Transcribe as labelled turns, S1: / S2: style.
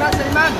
S1: más,